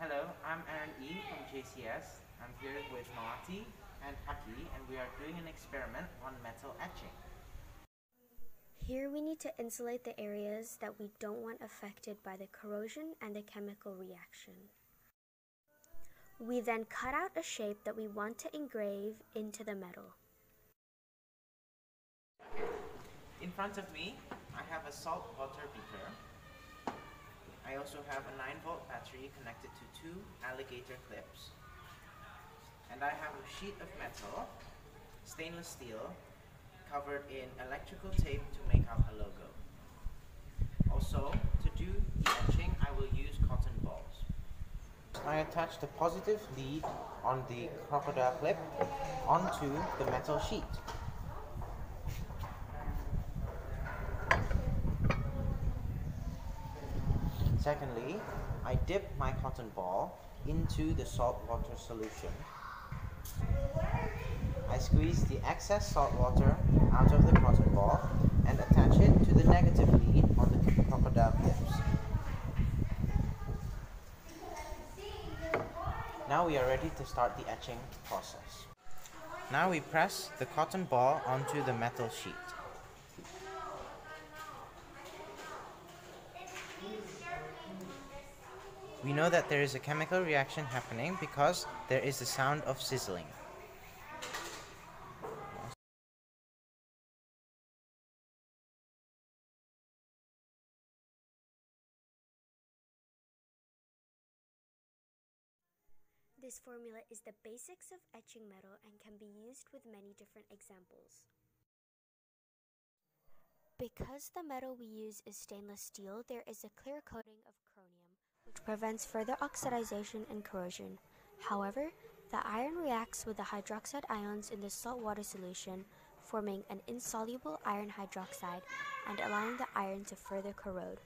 Hello, I'm Aaron E. from JCS. I'm here with Melati and Haki and we are doing an experiment on metal etching. Here we need to insulate the areas that we don't want affected by the corrosion and the chemical reaction. We then cut out a shape that we want to engrave into the metal. In front of me, I have a salt water beaker I also have a 9 volt battery connected to two alligator clips. And I have a sheet of metal, stainless steel, covered in electrical tape to make out a logo. Also, to do the etching, I will use cotton balls. I attach the positive lead on the crocodile clip onto the metal sheet. Secondly, I dip my cotton ball into the salt water solution. I squeeze the excess salt water out of the cotton ball and attach it to the negative lead on the crocodile clips. Now we are ready to start the etching process. Now we press the cotton ball onto the metal sheet. We know that there is a chemical reaction happening because there is the sound of sizzling. This formula is the basics of etching metal and can be used with many different examples. Because the metal we use is stainless steel, there is a clear coating of which prevents further oxidation and corrosion. However, the iron reacts with the hydroxide ions in the saltwater solution, forming an insoluble iron hydroxide and allowing the iron to further corrode.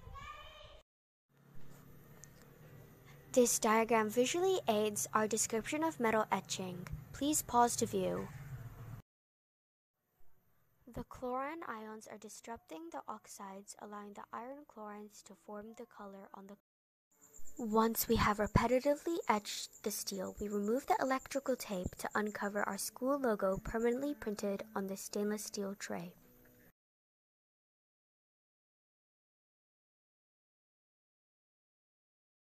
This diagram visually aids our description of metal etching. Please pause to view. The chlorine ions are disrupting the oxides, allowing the iron chlorides to form the color on the once we have repetitively etched the steel, we remove the electrical tape to uncover our school logo permanently printed on the stainless steel tray.